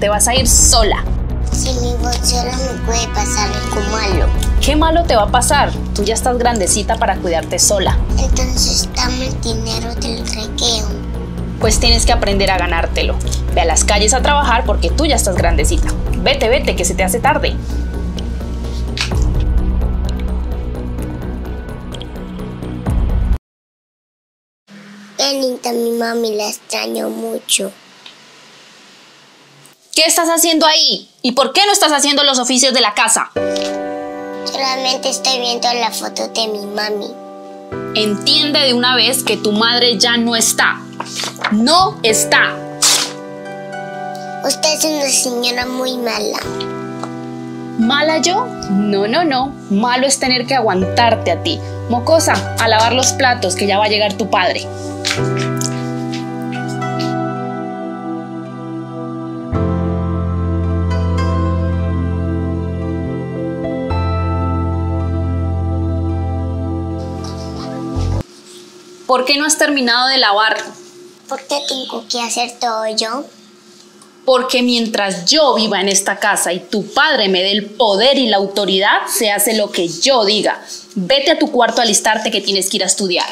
te vas a ir sola. Si mi voy sola me puede pasar algo malo. ¿Qué malo te va a pasar? Tú ya estás grandecita para cuidarte sola. Entonces dame el dinero del requeo. Pues tienes que aprender a ganártelo. Ve a las calles a trabajar porque tú ya estás grandecita. Vete, vete, que se te hace tarde. Qué linda mi mami, la extraño mucho. ¿Qué estás haciendo ahí? ¿Y por qué no estás haciendo los oficios de la casa? Solamente estoy viendo la foto de mi mami. Entiende de una vez que tu madre ya no está. No está. Usted es una señora muy mala. ¿Mala yo? No, no, no. Malo es tener que aguantarte a ti. Mocosa, a lavar los platos, que ya va a llegar tu padre. ¿Por qué no has terminado de lavar? ¿Por qué tengo que hacer todo yo? Porque mientras yo viva en esta casa y tu padre me dé el poder y la autoridad, se hace lo que yo diga. Vete a tu cuarto a listarte que tienes que ir a estudiar.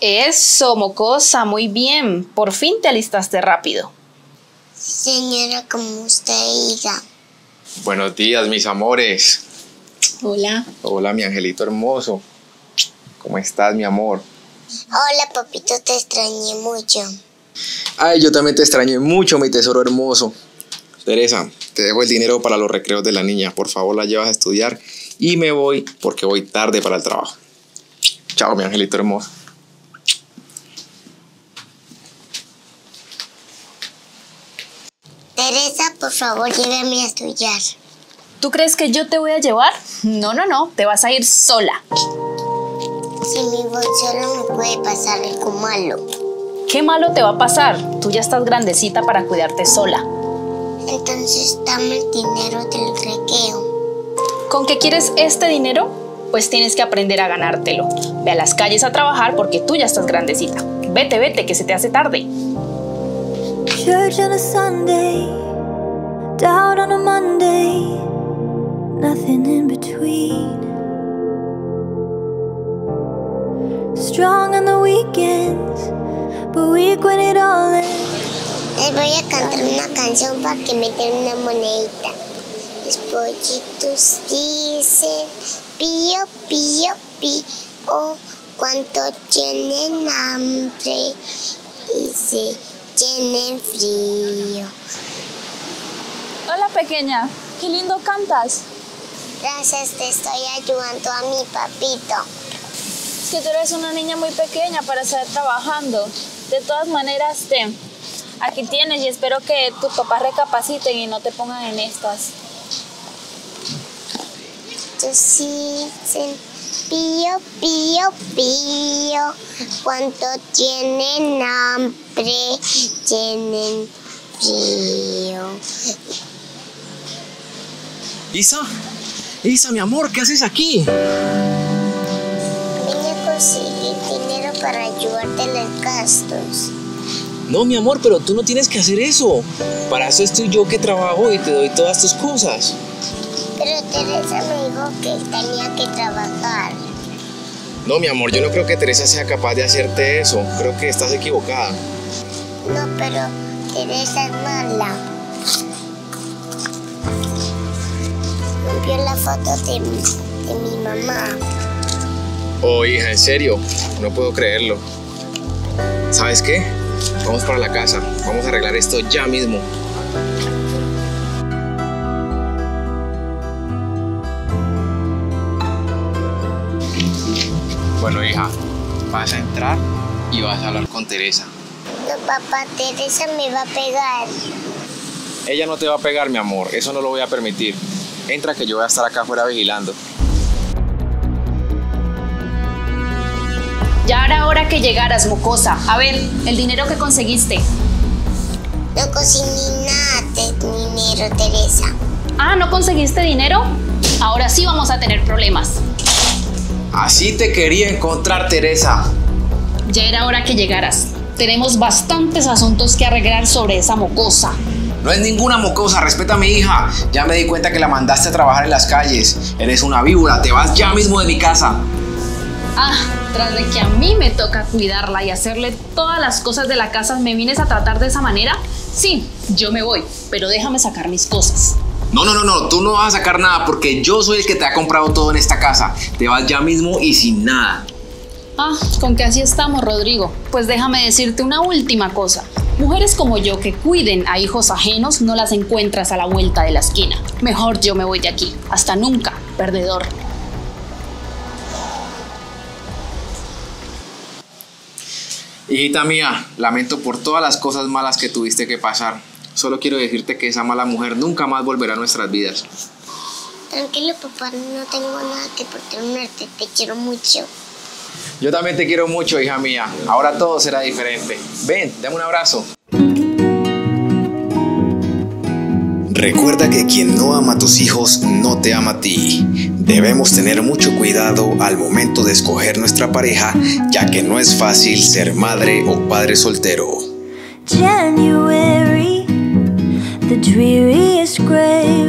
Eso, mocosa, muy bien. Por fin te alistaste rápido. Señora, como usted diga. Buenos días, mis amores. Hola. Hola, mi angelito hermoso. ¿Cómo estás, mi amor? Hola, papito, te extrañé mucho. Ay, yo también te extrañé mucho, mi tesoro hermoso. Teresa, te dejo el dinero para los recreos de la niña. Por favor, la llevas a estudiar y me voy porque voy tarde para el trabajo. Chao, mi angelito hermoso. Teresa, por favor, llévame a estudiar. ¿Tú crees que yo te voy a llevar? No, no, no, te vas a ir sola. Si mi voy sola me puede pasar algo malo. ¿Qué malo te va a pasar? Tú ya estás grandecita para cuidarte sola. Entonces dame el dinero del requeo. ¿Con qué quieres este dinero? Pues tienes que aprender a ganártelo. Ve a las calles a trabajar porque tú ya estás grandecita. Vete, vete, que se te hace tarde. Church on a Sunday, doubt on a Monday, nothing in between. Strong on the weekends, but weak when it all ends. Les voy a cantar una canción para que me den una monedita. Los pollitos dicen pío, pío, pío, cuánto tienen hambre y se tienen frío. Pequeña, qué lindo cantas. Gracias, te estoy ayudando a mi papito. Es que tú eres una niña muy pequeña para estar trabajando. De todas maneras, te, aquí tienes y espero que tus papás recapaciten y no te pongan en estas. Ellos dicen pío, pío, pío, cuánto tienen hambre, tienen frío. Isa, Isa, mi amor, ¿qué haces aquí? Vine a conseguir dinero para ayudarte en los gastos. No, mi amor, pero tú no tienes que hacer eso. Para eso estoy yo que trabajo y te doy todas tus cosas. Pero Teresa me dijo que tenía que trabajar. No, mi amor, yo no creo que Teresa sea capaz de hacerte eso. Creo que estás equivocada. No, pero Teresa es mala. Rompió la foto de mi, de mi mamá. Oh, hija, en serio, no puedo creerlo. ¿Sabes qué? Vamos para la casa. Vamos a arreglar esto ya mismo. Bueno, hija, vas a entrar y vas a hablar con Teresa. No, papá, Teresa me va a pegar. Ella no te va a pegar, mi amor. Eso no lo voy a permitir. Entra que yo voy a estar acá afuera vigilando. Ya era hora que llegaras, mocosa. A ver, el dinero que conseguiste. No conseguí nada de dinero, Teresa. Ah, ¿no conseguiste dinero? Ahora sí vamos a tener problemas. Así te quería encontrar, Teresa. Ya era hora que llegaras. Tenemos bastantes asuntos que arreglar sobre esa mocosa. No es ninguna mocosa, respeta a mi hija. Ya me di cuenta que la mandaste a trabajar en las calles. Eres una víbora, te vas ya mismo de mi casa. Ah, tras de que a mí me toca cuidarla y hacerle todas las cosas de la casa, ¿me vienes a tratar de esa manera? Sí, yo me voy, pero déjame sacar mis cosas. No, no, no, no, tú no vas a sacar nada porque yo soy el que te ha comprado todo en esta casa. Te vas ya mismo y sin nada. Ah, con que así estamos, Rodrigo. Pues déjame decirte una última cosa. Mujeres como yo que cuiden a hijos ajenos no las encuentras a la vuelta de la esquina. Mejor yo me voy de aquí. Hasta nunca, perdedor. Hijita mía, lamento por todas las cosas malas que tuviste que pasar. Solo quiero decirte que esa mala mujer nunca más volverá a nuestras vidas. Tranquilo, papá, no tengo nada que perdonarte. Te quiero mucho. Yo también te quiero mucho, hija mía. Ahora todo será diferente. Ven, dame un abrazo. Recuerda que quien no ama a tus hijos no te ama a ti. Debemos tener mucho cuidado al momento de escoger nuestra pareja, ya que no es fácil ser madre o padre soltero. January, the.